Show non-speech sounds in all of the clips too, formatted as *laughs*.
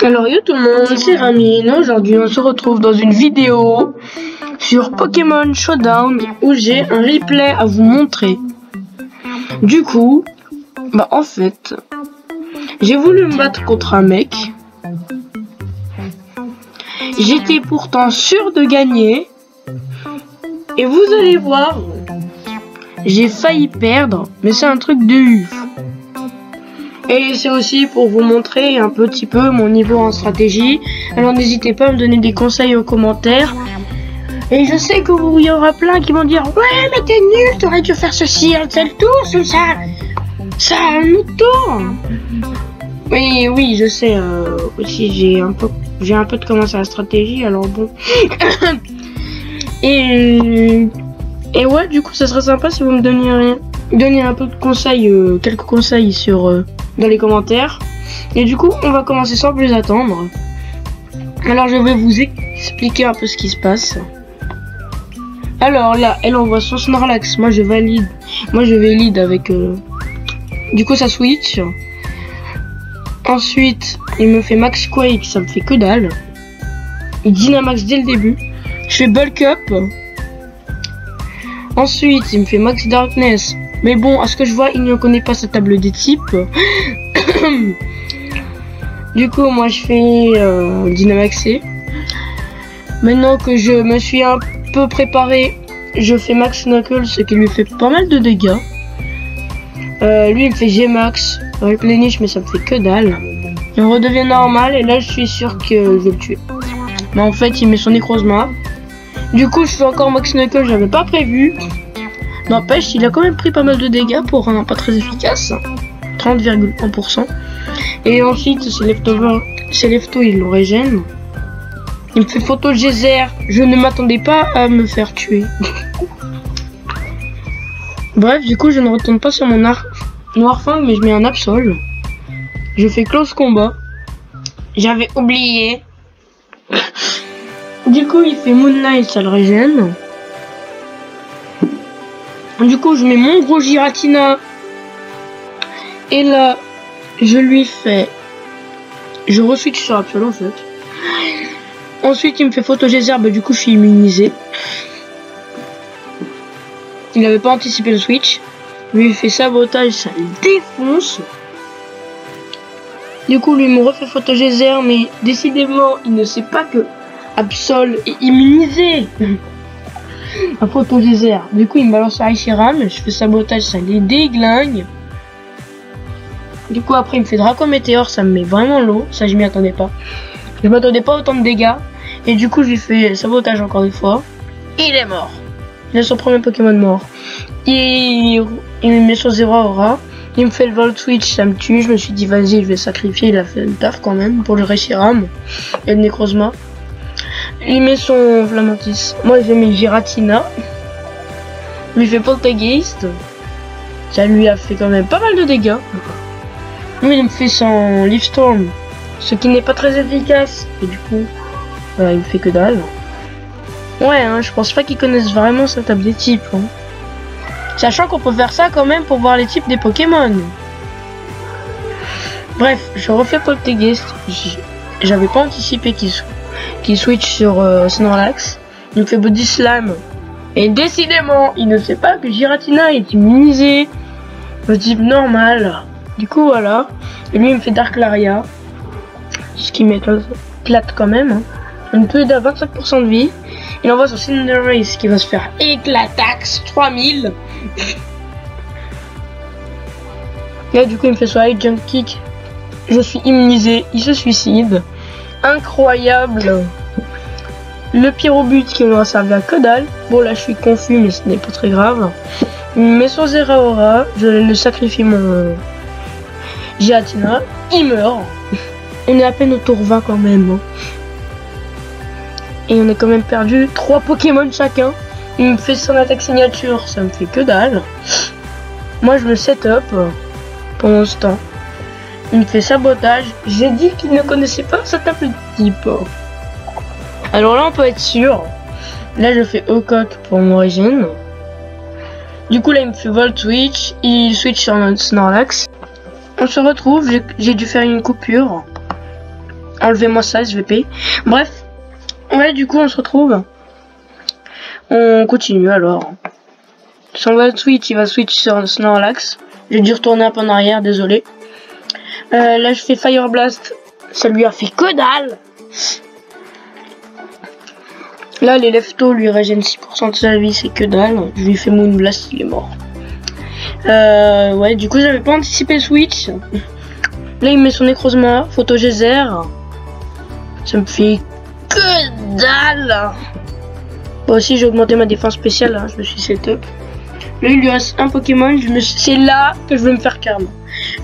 Alors yo tout le monde, c'est Ramine. Aujourd'hui on se retrouve dans une vidéo sur Pokémon Showdown où j'ai un replay à vous montrer. Du coup, bah en fait, j'ai voulu me battre contre un mec. J'étais pourtant sûr de gagner. Et vous allez voir, j'ai failli perdre, mais c'est un truc de ouf. Et c'est aussi pour vous montrer un petit peu mon niveau en stratégie. Alors n'hésitez pas à me donner des conseils aux commentaires. Et je sais que vous, y aura plein qui vont dire Ouais, mais t'es nul, t'aurais dû faire ceci un tel tour, c'est ça. Ça un autre tour. Oui, oui, je sais. Euh, aussi, j'ai un peu, j'ai un peu de commencer la stratégie, alors bon. *coughs* et et ouais, du coup, ça serait sympa si vous me donniez rien, donniez un peu de conseils, euh, quelques conseils sur euh, dans les commentaires. Et du coup, on va commencer sans plus attendre. Alors, je vais vous expliquer un peu ce qui se passe. Alors là, elle envoie son Snorlax. Moi, je valide. Moi, je lead avec. euh, Du coup, ça switch. Ensuite, il me fait Max Quake. Ça me fait que dalle. Dynamax dès le début. Je fais Bulk Up. Ensuite, il me fait Max Darkness. Mais bon, à ce que je vois, il ne connaît pas sa table des types. *coughs* du coup, moi, je fais euh. Maintenant que je me suis un peu préparé, je fais Max Knuckles, ce qui lui fait pas mal de dégâts. Euh, lui, il fait G-Max, Replenish, mais ça me fait que dalle. Il redevient normal, et là, je suis sûr que je vais le tuer. Mais en fait, il met son Necrozma. Du coup, je fais encore Max Knuckles, j'avais pas prévu. N'empêche, il a quand même pris pas mal de dégâts pour un pas très efficace. 30,1%. Et ensuite, c'est Leftover, c'est Lefto, il le régène. Il me fait photo geyser. Je ne m'attendais pas à me faire tuer. *laughs* Bref, du coup, je ne retourne pas sur mon arc Noirfang, mais je mets un Absol. Je fais close combat. J'avais oublié. Du coup, il fait Moon Knight, ça le régène. Du coup, je mets mon gros Giratina. Et là, je lui fais. Je re-switch sur Absol en fait. Ensuite, il me fait bah du coup, je suis immunisé. Il n'avait pas anticipé le switch. Lui, fait sabotage, ça le défonce. Du coup, lui il me refait photogéser, mais décidément, il ne sait pas que Absol est immunisé. *laughs* Un photogéser. Du coup, il me balance à Ishiram, je fais sabotage, ça les déglingue. Du coup, après, il me fait Draco Météor, ça me met vraiment l'eau. Ça, je m'y attendais pas. Je m'attendais pas à autant de dégâts. Et du coup, je lui fais sabotage encore une fois. Il est mort. Il a son premier Pokémon mort. Il, il me met son zéro aura. Il me fait le Volt Switch, ça me tue. Je me suis dit, vas-y, je vais sacrifier. Il a fait le taf quand même pour le Reshiram et le Necrozma. Il met son Flamantis. Moi, j'ai mis Giratina. Lui fait Poltergeist. Ça lui a fait quand même pas mal de dégâts. Il me fait son Leaf Storm. Ce qui n'est pas très efficace. Et du coup, il me fait que dalle. Ouais, hein, je pense pas qu'ils connaissent vraiment sa table des types. hein. Sachant qu'on peut faire ça quand même pour voir les types des Pokémon. Bref, je refais Poltergeist. J'avais pas anticipé qu'il sw- qu'il switch sur euh, Snorlax. Il me fait Body Slam. Et décidément, il ne sait pas que Giratina est immunisé. Le type normal. Du coup, voilà. Et lui, il me fait Dark Laria. Ce qui m'éclate quand même. hein. Une peu à 25% de vie. Il envoie son Cinderace qui va se faire éclatax 3000. Là, du coup, il me fait High Jump Kick. Je suis immunisé. Il se suicide. Incroyable. Le pyrobut qui ne m'a servi à que dalle. Bon, là, je suis confus, mais ce n'est pas très grave. Mais sans Zeraora, je le sacrifie mon Giratina. Il meurt. *laughs* On est à peine au tour 20 quand même. hein. Et on a quand même perdu 3 Pokémon chacun. Il me fait son attaque signature, ça me fait que dalle. Moi je me set up. pendant ce temps. Il me fait sabotage. J'ai dit qu'il ne connaissait pas certains petits type. Alors là, on peut être sûr. Là, je fais E-Coq pour mon origine. Du coup, là, il me fait Volt Switch. Il switch sur notre Snorlax. On se retrouve. J'ai dû faire une coupure. Enlevez-moi ça, SVP. Bref. Ouais, du coup, on se retrouve. On continue alors. Son Volt Switch, il va switch sur Snorlax. J'ai dû retourner un peu en arrière, désolé. Euh, là, je fais Fire Blast. Ça lui a fait que dalle. Là, les leftos lui régènent 6% de sa vie, c'est que dalle. Je lui fais Moon Blast, il est mort. Euh, ouais, du coup, j'avais pas anticipé Switch. Là, il met son écrosement, photo geyser. Ça me fait que dalle. Bon, aussi, j'ai augmenté ma défense spéciale, hein, je me suis setup. Là, il lui reste un Pokémon, c'est là que je veux me faire karma.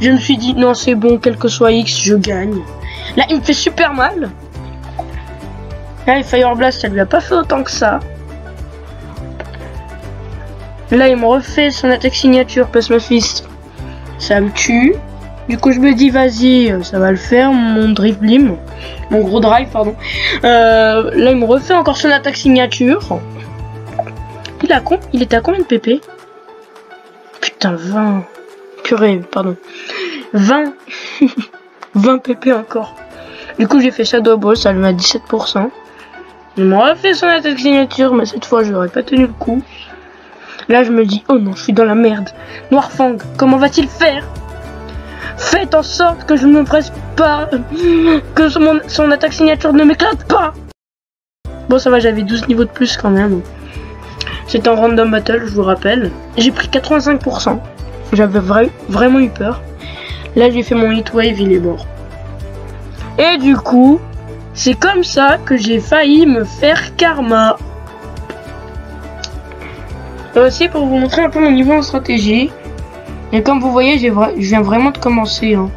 Je me suis dit, non, c'est bon, quel que soit X, je gagne. Là, il me fait super mal. Là, il Fire Blast, ça lui a pas fait autant que ça. Là, il me refait son attaque signature, Plasma Fist. Ça me tue. Du coup, je me dis, vas-y, ça va le faire, mon Drift Blim. Mon gros drive, pardon. Euh, là, il me refait encore son attaque signature. Il a con Il était à combien de PP Putain, 20. Purée, pardon. 20. 20 PP encore. Du coup, j'ai fait Shadow Ball, ça lui met 17%. Il m'aurait fait son attaque signature, mais cette fois, je n'aurais pas tenu le coup. Là, je me dis, oh non, je suis dans la merde. Noirfang, comment va-t-il faire? Faites en sorte que je ne me presse pas, que son, attaque signature ne m'éclate pas. Bon, ça va, j'avais 12 niveaux de plus quand même. C'est un random battle, je vous rappelle. J'ai pris 85%. J'avais vraiment eu peur. Là, j'ai fait mon hit wave, il est mort. Et du coup, c'est comme ça que j'ai failli me faire karma. aussi pour vous montrer un peu mon niveau en stratégie. Et comme vous voyez, je viens vraiment de commencer. Hein.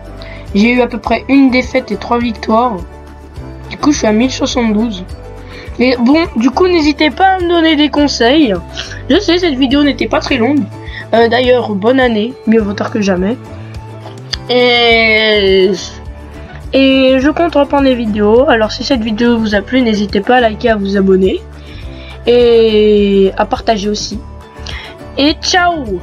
J'ai eu à peu près une défaite et trois victoires. Du coup, je suis à 1072. Et bon, du coup, n'hésitez pas à me donner des conseils. Je sais, cette vidéo n'était pas très longue. Euh, d'ailleurs, bonne année, mieux vaut tard que jamais. Et... Et je compte reprendre les vidéos. Alors si cette vidéo vous a plu, n'hésitez pas à liker, à vous abonner. Et à partager aussi. Et ciao